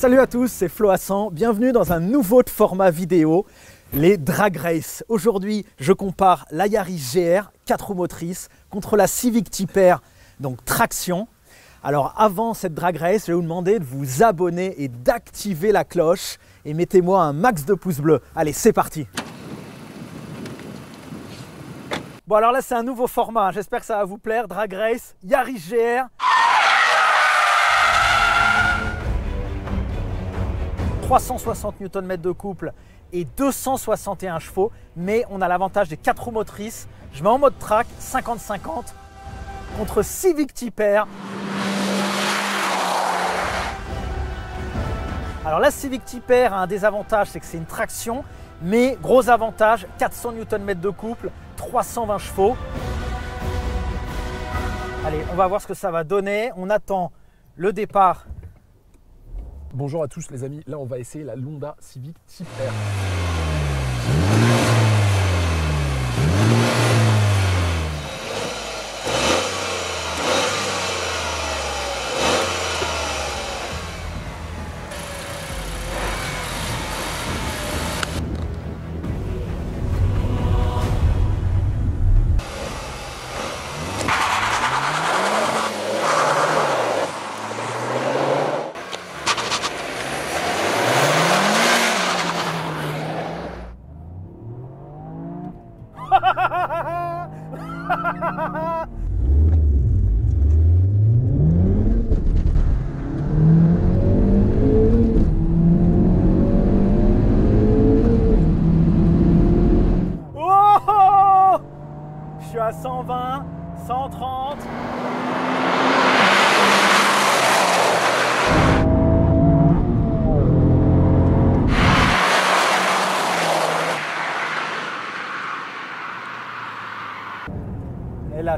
Salut à tous, c'est Flo Hassan. Bienvenue dans un nouveau format vidéo, les Drag Race. Aujourd'hui, je compare la Yaris GR 4 roues motrices contre la Civic Type donc traction. Alors avant cette Drag Race, je vais vous demander de vous abonner et d'activer la cloche et mettez-moi un max de pouces bleus. Allez, c'est parti. Bon alors là c'est un nouveau format, j'espère que ça va vous plaire. Drag Race, Yaris GR. 360 Nm de couple et 261 chevaux, mais on a l'avantage des 4 roues motrices. Je mets en mode track 50-50 contre Civic Type. Alors la Civic Type a un désavantage, c'est que c'est une traction, mais gros avantage, 400 Nm de couple, 320 chevaux. Allez, on va voir ce que ça va donner. On attend le départ Bonjour à tous les amis, là on va essayer la Londa Civic Type R. Oh Je suis à 120, 130.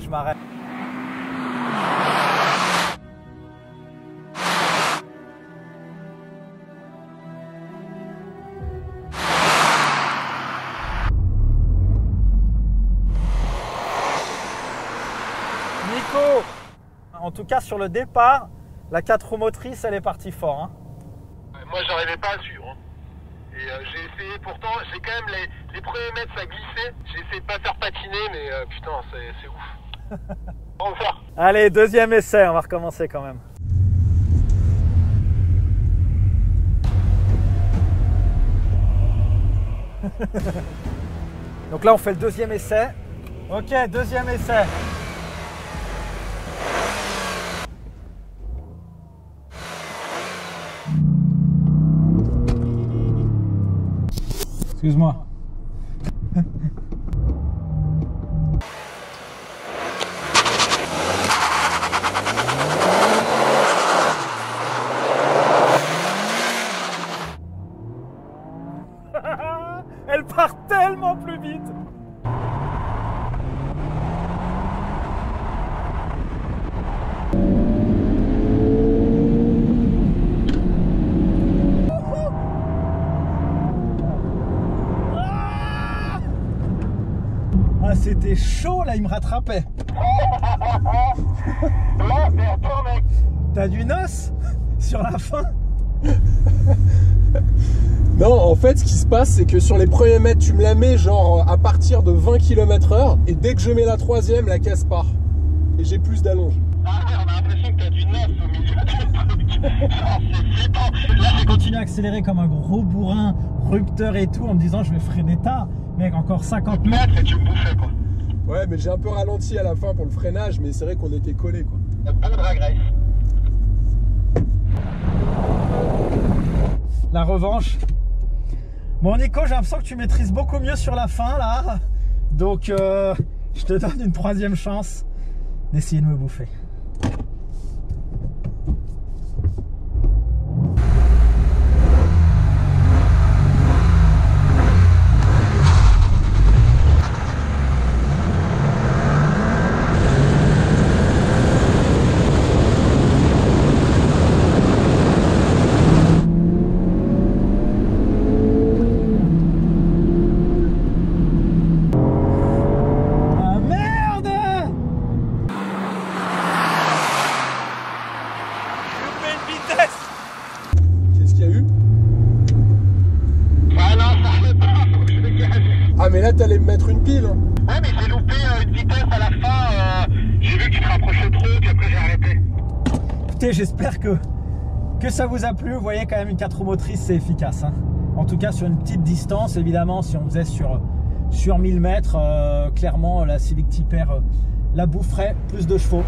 Je m'arrête. Nico, en tout cas sur le départ, la 4 roues motrices, elle est partie fort. hein. Ouais, Moi, j'arrivais pas à suivre. hein. Et euh, j'ai essayé, pourtant, j'ai quand même les, premiers mètres, ça glissait. J'ai essayé de pas faire patiner, mais euh, putain, c'est ouf. Allez, deuxième essai, on va recommencer quand même. Donc là, on fait le deuxième essai. Ok, deuxième essai. Excuse-moi. Elle part tellement plus vite. Ah, c'était chaud là, il me rattrapait. Là, mais attends, mec. T'as du noce sur la fin? Non, en fait, ce qui se passe, c'est que sur les premiers mètres, tu me la mets genre à partir de 20 km/h, et dès que je mets la troisième, la caisse part. Et j'ai plus d'allonge. Ah ouais, on a l'impression que t'as du neuf au milieu du truc. Ah. Là, J'ai continué à accélérer comme un gros bourrin, rupteur et tout, en me disant je vais freiner tard. Mec, encore 50 mètres. et tu me bouffais, quoi. Ouais, mais j'ai un peu ralenti à la fin pour le freinage, mais c'est vrai qu'on était collés, quoi. Bon drag race. La revanche. Bon, Nico, j'ai l'impression que tu maîtrises beaucoup mieux sur la fin là. Donc, euh, je te donne une troisième chance d'essayer de me bouffer. Ah merde mais là, t'allais me mettre une pile. hein. Ouais, mais j'ai loupé euh, une vitesse à la fin. euh, j'ai vu que tu te rapprochais trop, puis après j'ai arrêté. Écoutez, j'espère que, que ça vous a plu. Vous voyez quand même une 4 roues motrices, c'est efficace. hein. En tout cas, sur une petite distance, évidemment, si on faisait sur, sur 1000 mètres, euh, clairement, la Civic Type R euh, la boufferait plus de chevaux.